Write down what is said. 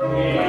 Amen.